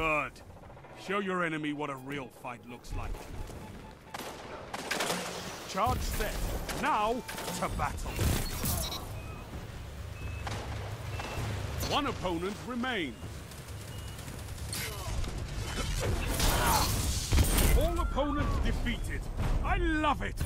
Good. Show your enemy what a real fight looks like. Charge set. Now, to battle. One opponent remains. All opponents defeated. I love it!